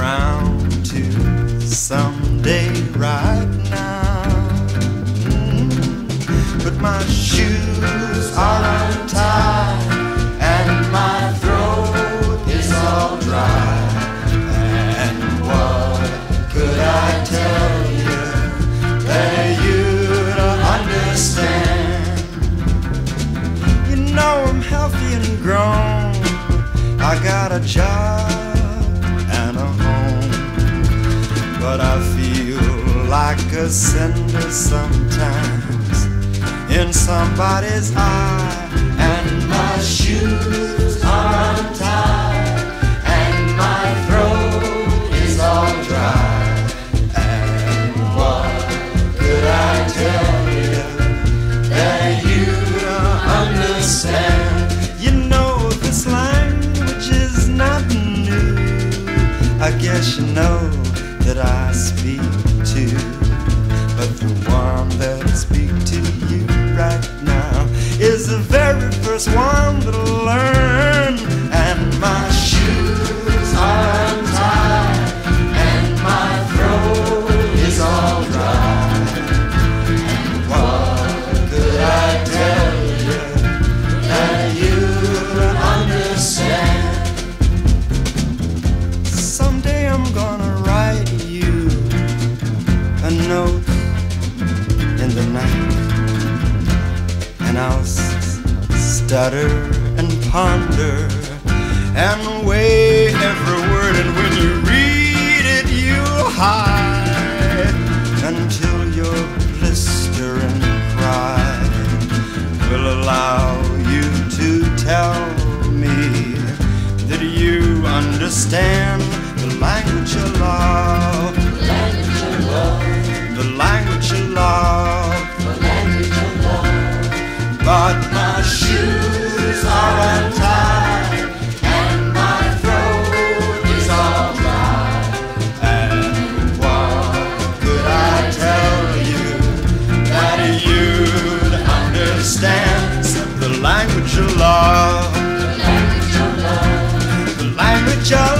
around to someday right now. Mm-hmm. Put But my shoes are untied and my throat is all dry. And what could I tell you that you'd understand? You know I'm healthy and grown. I got a job but I feel like a cinder sometimes in somebody's eye, and my shoes are untied, and my throat is all dry. And what could I tell you that you understand? You know this language is not new. I guess you know that I speak to, But the one that I speak to you right now is the very first one in the night, and I'll stutter and ponder and weigh every word, and when you read it, you'll hide until your blistering cry will allow you to tell me that you understand the language of love. The language of love. Language of love. The language of love. The language of.